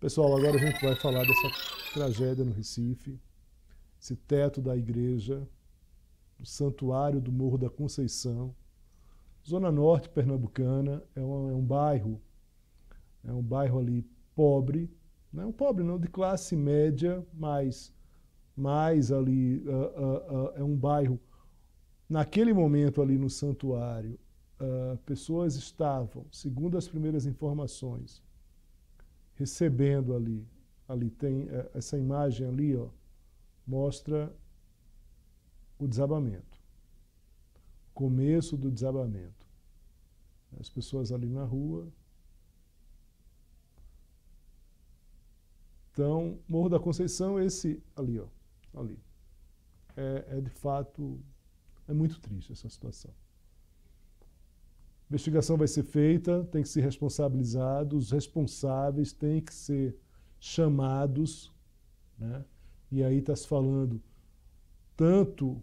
Pessoal, agora a gente vai falar dessa tragédia no Recife, esse teto da igreja, o santuário do Morro da Conceição. Zona Norte pernambucana é um, é um bairro, é um bairro ali pobre, não é um pobre não, de classe média, mas mais ali uh, uh, uh, é um bairro. Naquele momento ali no santuário, pessoas estavam, segundo as primeiras informações, recebendo ali. Ali tem é, essa imagem ali, ó, mostra o desabamento. Começo do desabamento. As pessoas ali na rua. Então, Morro da Conceição, esse ali, ó, ali. É, é de fato, é muito triste essa situação investigação vai ser feita, tem que ser responsabilizado, os responsáveis têm que ser chamados, né? e aí está se falando tanto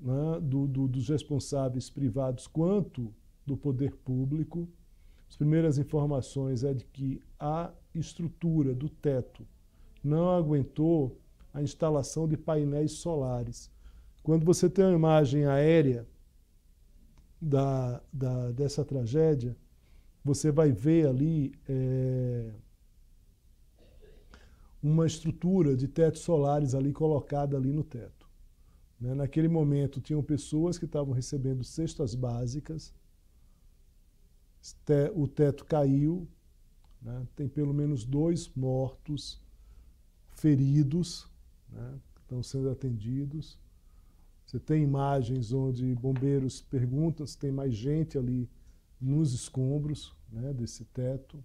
né, do, do, dos responsáveis privados quanto do poder público. As primeiras informações é de que a estrutura do teto não aguentou a instalação de painéis solares. Quando você tem uma imagem aérea da, da, dessa tragédia, você vai ver ali é, uma estrutura de tetos solares ali colocada ali no teto. Né? Naquele momento tinham pessoas que estavam recebendo cestas básicas, o teto caiu, né? tem pelo menos dois mortos, feridos, né? estão sendo atendidos. Você tem imagens onde bombeiros perguntam se tem mais gente ali nos escombros né, desse teto.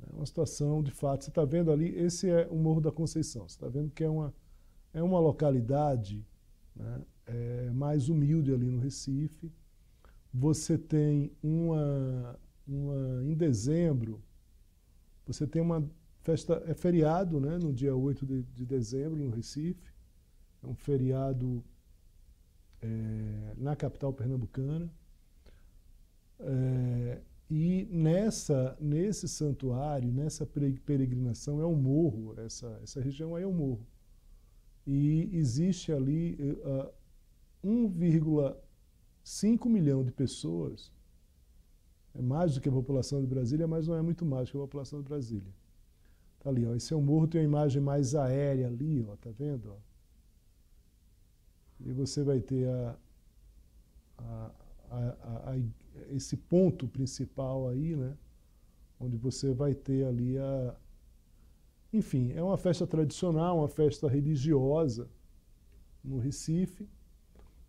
É uma situação, de fato, você está vendo ali, esse é o Morro da Conceição. Você está vendo que é uma, é uma localidade né, é, mais humilde ali no Recife. Você tem uma, uma, em dezembro, você tem uma festa, é feriado, né, no dia 8 de, de dezembro, no Recife. É um feriado é, na capital pernambucana. É, e nessa, nesse santuário, nessa peregrinação, é um morro, essa, essa região aí é um morro. E existe ali uh, 1,5 milhão de pessoas, é mais do que a população de Brasília, mas não é muito mais do que a população de Brasília. Tá ali, ó, esse é um morro, tem uma imagem mais aérea ali, ó, tá vendo? Ó? E você vai ter a, a, a, esse ponto principal aí, né? Onde você vai ter ali a. Enfim, é uma festa tradicional, uma festa religiosa no Recife.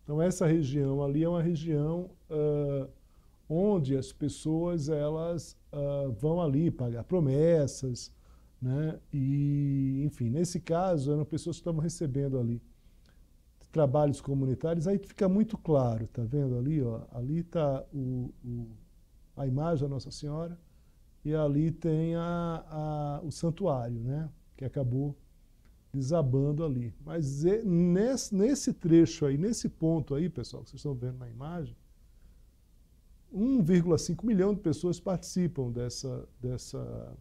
Então essa região ali é uma região uh, onde as pessoas elas uh, vão ali pagar promessas, né? E enfim, nesse caso eram pessoas que estavam recebendo ali trabalhos comunitários, aí fica muito claro, tá vendo ali? Ó, ali está a imagem da Nossa Senhora e ali tem a, a, o santuário, né? que acabou desabando ali. Mas nesse, nesse trecho aí, nesse ponto aí, pessoal, que vocês estão vendo na imagem, 1,5 milhão de pessoas participam dessa, dessa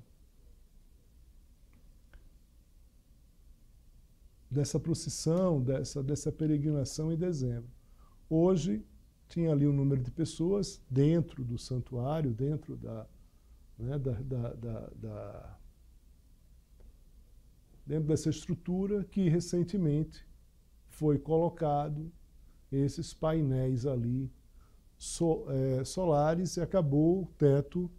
dessa procissão, dessa, dessa peregrinação em dezembro. Hoje, tinha ali um número de pessoas dentro do santuário, dentro da, né, da, da, da, da dentro dessa estrutura que recentemente foi colocado esses painéis ali so, é, solares e acabou o teto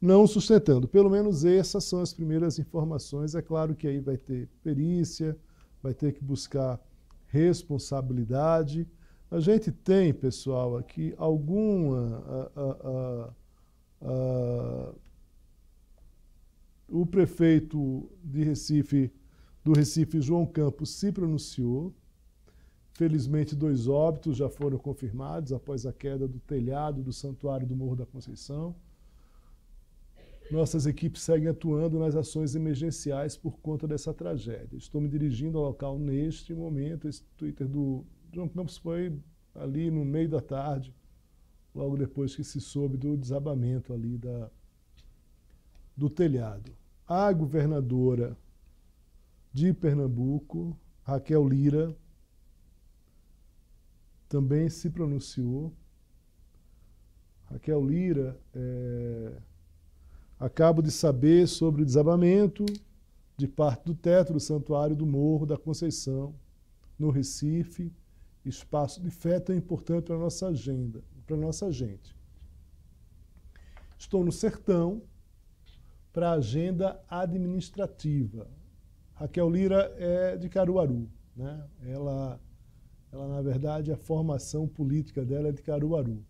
não sustentando. Pelo menos essas são as primeiras informações. É claro que aí vai ter perícia, vai ter que buscar responsabilidade. A gente tem, pessoal, aqui alguma. A, a, a, o prefeito de Recife, do Recife, João Campos, se pronunciou. Felizmente, dois óbitos já foram confirmados após a queda do telhado do Santuário do Morro da Conceição. Nossas equipes seguem atuando nas ações emergenciais por conta dessa tragédia. Estou me dirigindo ao local neste momento. Esse Twitter do João Campos foi ali no meio da tarde, logo depois que se soube do desabamento ali da, do telhado. a governadora de Pernambuco, Raquel Lira, também se pronunciou. Raquel Lira, é, acabo de saber sobre o desabamento de parte do teto do Santuário do Morro da Conceição, no Recife, espaço de fé tão importante para a nossa agenda, para a nossa gente. Estou no sertão para a agenda administrativa. Raquel Lira é de Caruaru. Né? Ela, ela, na verdade, a formação política dela é de Caruaru.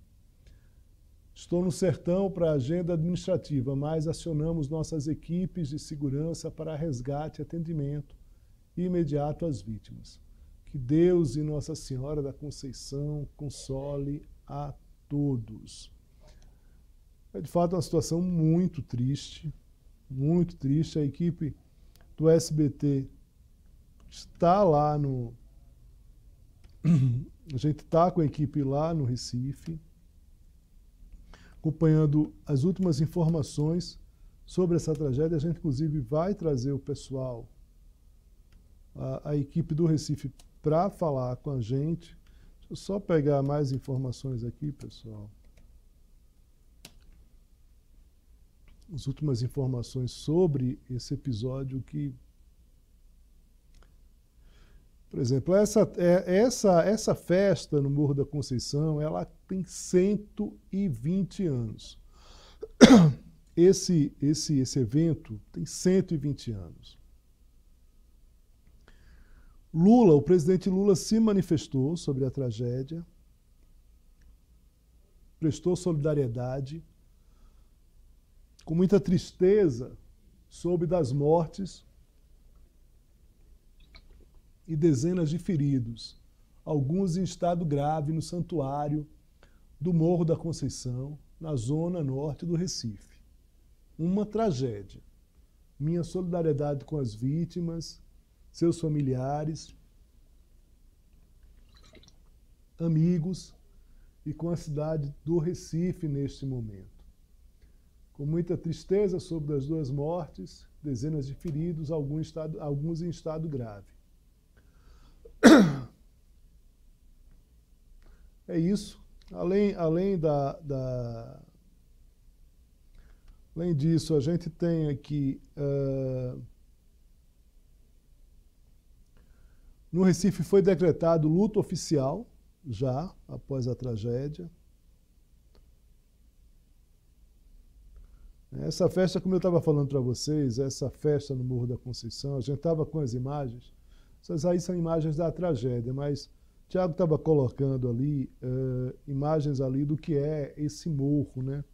Estou no sertão para a agenda administrativa, mas acionamos nossas equipes de segurança para resgate e atendimento imediato às vítimas. Que Deus e Nossa Senhora da Conceição console a todos. É de fato uma situação muito triste, muito triste. A equipe do SBT está lá no. A gente está com a equipe lá no Recife, acompanhando as últimas informações sobre essa tragédia. A gente, inclusive, vai trazer o pessoal, a, a equipe do Recife, para falar com a gente. Deixa eu só pegar mais informações aqui, pessoal. As últimas informações sobre esse episódio que por exemplo, essa, é, essa, essa festa no Morro da Conceição, ela tem 120 anos. Esse, esse, esse evento tem 120 anos. Lula, o presidente Lula se manifestou sobre a tragédia, prestou solidariedade, com muita tristeza, soube das mortes e dezenas de feridos, alguns em estado grave no santuário do Morro da Conceição, na zona norte do Recife. Uma tragédia. Minha solidariedade com as vítimas, seus familiares, amigos e com a cidade do Recife neste momento. Com muita tristeza sobre as duas mortes, dezenas de feridos, alguns, em estado grave. É isso. Além, além da, da Além disso, a gente tem aqui. Uh, no Recife foi decretado luto oficial, já, após a tragédia. Essa festa, como eu estava falando para vocês, essa festa no Morro da Conceição, a gente estava com as imagens. Essas aí são imagens da tragédia, mas Tiago estava colocando ali uh, imagens ali do que é esse morro, né?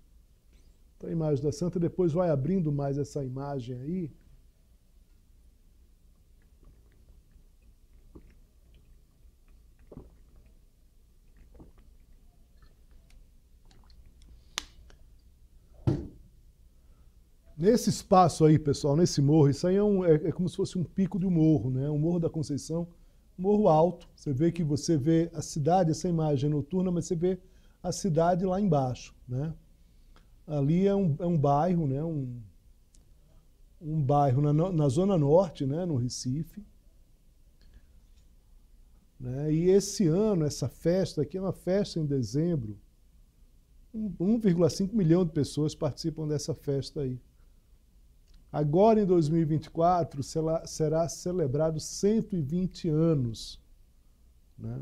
Então, a imagem da Santa, depois vai abrindo mais essa imagem aí. Nesse espaço aí, pessoal, nesse morro, isso aí é, um, é, é, como se fosse um pico de um morro, né? Um morro da Conceição, um morro alto. Você vê que você vê a cidade, essa imagem é noturna, mas você vê a cidade lá embaixo, né? Ali é um, é um bairro, né? Um, um bairro na, na zona norte, né? No Recife. Né? E esse ano, essa festa aqui é uma festa em dezembro. 1,5 milhão de pessoas participam dessa festa aí. Agora, em 2024, será, celebrado 120 anos. Né?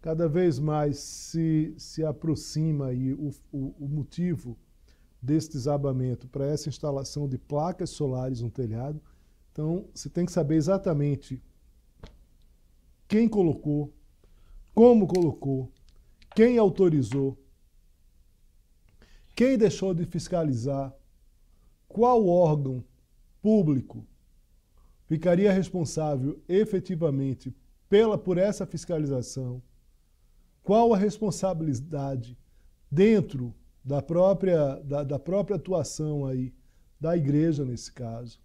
Cada vez mais se, se aproxima aí o, o, o motivo desse desabamento para essa instalação de placas solares no telhado. Então, você tem que saber exatamente quem colocou, como colocou, quem autorizou, quem deixou de fiscalizar? Qual órgão público ficaria responsável efetivamente pela, por essa fiscalização? Qual a responsabilidade dentro da própria, da, da própria atuação aí da igreja nesse caso?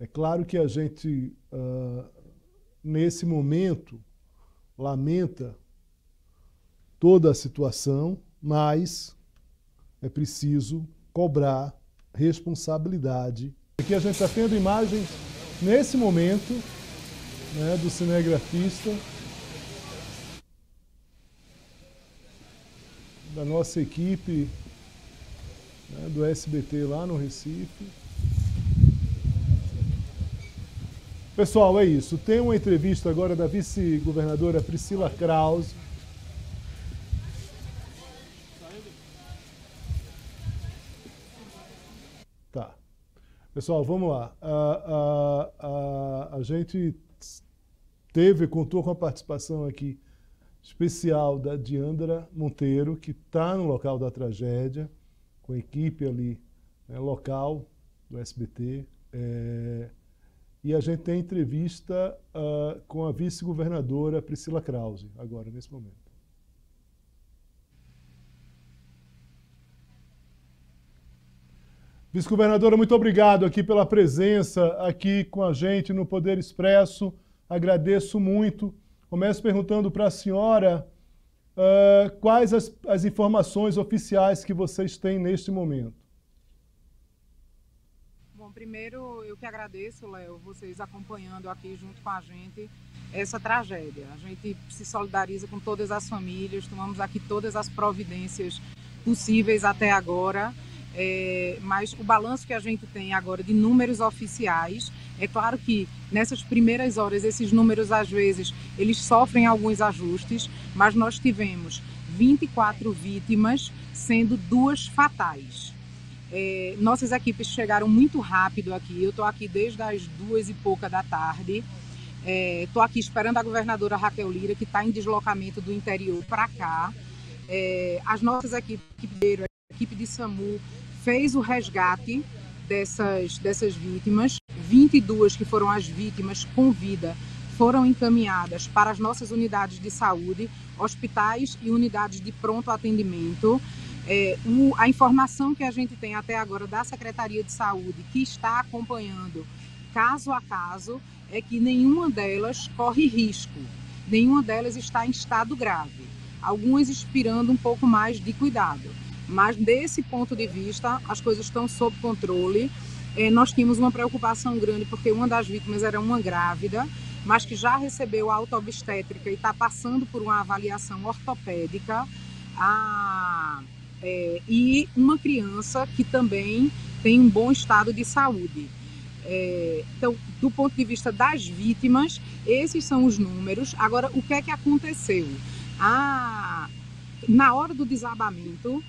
É claro que a gente, uh, nesse momento, lamenta toda a situação, mas é preciso cobrar responsabilidade. Aqui a gente está tendo imagens nesse momento né, do cinegrafista, da nossa equipe né, do SBT lá no Recife. Pessoal, é isso. Tem uma entrevista agora da vice-governadora Priscila Krause. Tá. Pessoal, vamos lá. A, a, a, a gente teve, contou com a participação aqui especial da Diandra Monteiro, que está no local da tragédia, com a equipe ali né, local do SBT. É, e a gente tem entrevista uh, com a vice-governadora Priscila Krause, agora, nesse momento. Vice-governadora, muito obrigado aqui pela presença aqui com a gente no Poder Expresso. Agradeço muito. Começo perguntando para a senhora uh, quais as, as informações oficiais que vocês têm neste momento primeiro eu que agradeço, Léo, vocês acompanhando aqui junto com a gente essa tragédia. A gente se solidariza com todas as famílias, tomamos aqui todas as providências possíveis até agora. É, mas o balanço que a gente tem agora de números oficiais, é claro que nessas primeiras horas esses números às vezes eles sofrem alguns ajustes, mas nós tivemos 24 vítimas, sendo duas fatais. É, nossas equipes chegaram muito rápido aqui. Eu estou aqui desde as duas e pouca da tarde. Estou é, aqui esperando a governadora Raquel Lira, que está em deslocamento do interior para cá. É, as nossas equipes, a equipe de SAMU, fez o resgate dessas, dessas vítimas. 22 que foram as vítimas com vida foram encaminhadas para as nossas unidades de saúde, hospitais e unidades de pronto atendimento. É, o, a informação que a gente tem até agora da Secretaria de Saúde, que está acompanhando caso a caso, é que nenhuma delas corre risco, nenhuma delas está em estado grave, algumas inspirando um pouco mais de cuidado. Mas desse ponto de vista, as coisas estão sob controle. É, nós tínhamos uma preocupação grande porque uma das vítimas era uma grávida, mas que já recebeu alta obstétrica e está passando por uma avaliação ortopédica. A é, e uma criança que também tem um bom estado de saúde. É, então, do ponto de vista das vítimas, esses são os números. Agora, o que é que aconteceu? Ah, na hora do desabamento,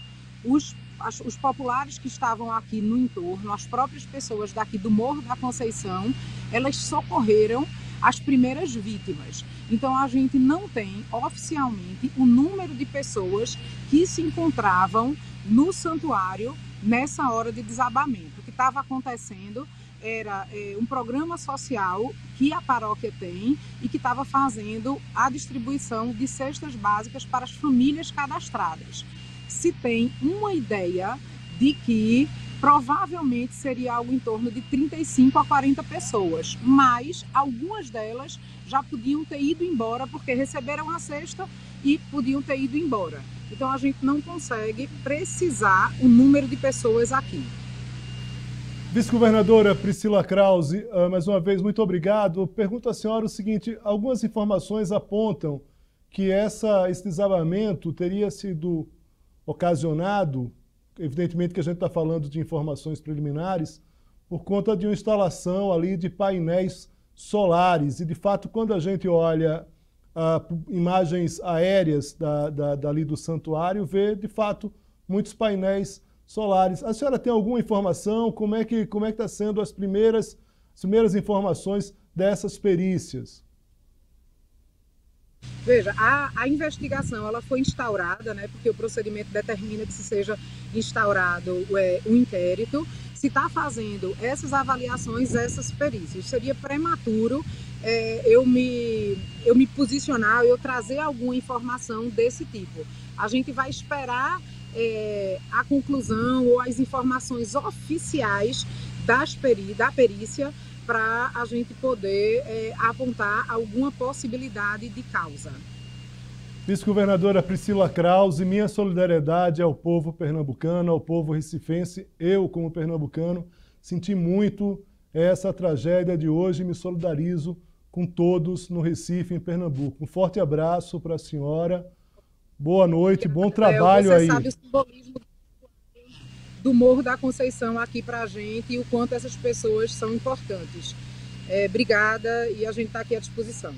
os, as, os populares que estavam aqui no entorno, as próprias pessoas daqui do Morro da Conceição, elas socorreram as primeiras vítimas. Então a gente não tem oficialmente o número de pessoas que se encontravam no santuário nessa hora de desabamento. O que estava acontecendo era é, um programa social que a paróquia tem e que estava fazendo a distribuição de cestas básicas para as famílias cadastradas. Se tem uma ideia de que provavelmente seria algo em torno de 35 a 40 pessoas, mas algumas delas já podiam ter ido embora porque receberam a cesta e podiam ter ido embora. Então a gente não consegue precisar o número de pessoas aqui. Vice-governadora Priscila Krause, ah, mais uma vez, muito obrigado. Pergunto à senhora o seguinte: algumas informações apontam que essa, esse desabamento teria sido ocasionado evidentemente que a gente está falando de informações preliminares, por conta de uma instalação ali de painéis solares. E, de fato, quando a gente olha ah, imagens aéreas da, da, dali do santuário, vê, de fato, muitos painéis solares. A senhora tem alguma informação? Como é que como é está sendo as primeiras, as primeiras informações dessas perícias? Veja, a, a investigação ela foi instaurada, né, porque o procedimento determina que se seja instaurado é, um inquérito, se está fazendo essas avaliações, essas perícias. Seria prematuro é, eu, me, eu me posicionar, eu trazer alguma informação desse tipo. A gente vai esperar é, a conclusão ou as informações oficiais das peri, da perícia para a gente poder é, apontar alguma possibilidade de causa. Vice-governadora Priscila Krause, minha solidariedade ao povo pernambucano, ao povo recifense. Eu, como pernambucano, senti muito essa tragédia de hoje e me solidarizo com todos no Recife, em Pernambuco. Um forte abraço para a senhora. Boa noite, bom trabalho você aí. Você sabe o simbolismo do Morro da Conceição aqui para a gente e o quanto essas pessoas são importantes. É, obrigada e a gente está aqui à disposição.